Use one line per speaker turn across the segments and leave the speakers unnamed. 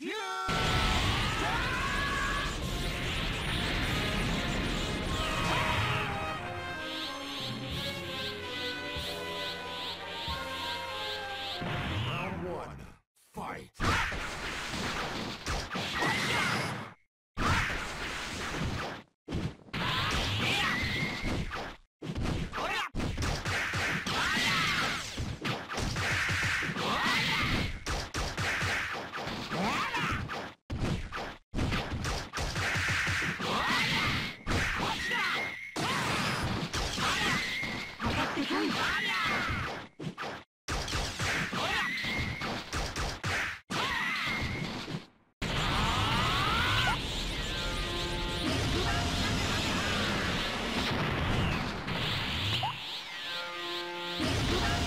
Round one, fight! Yeah.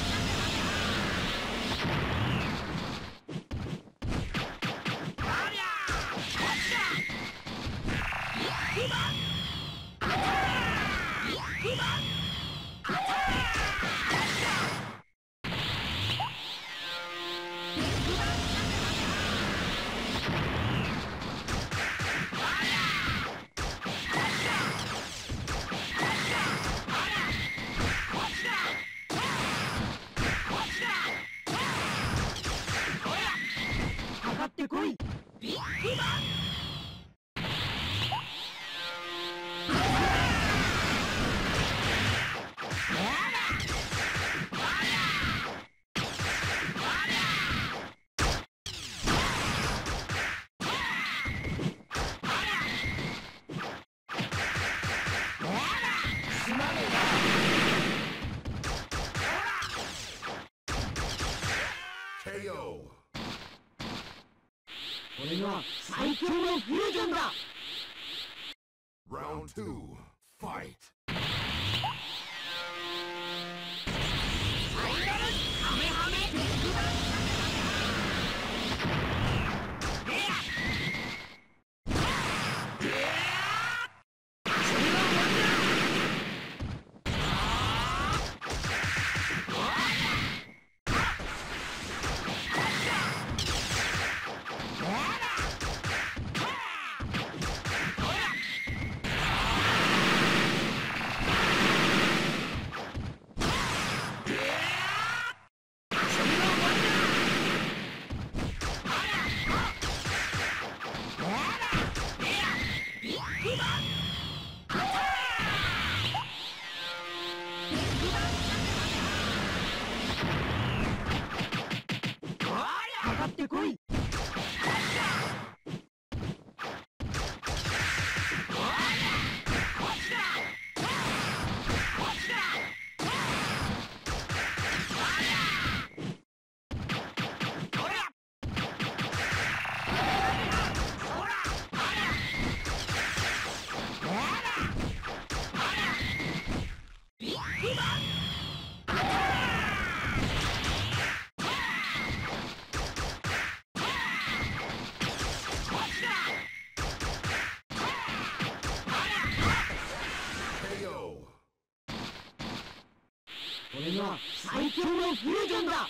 KO. れが最強のフュージョンだ。
Round 2 Fight ってこい。
これが最強のフュージョンだ。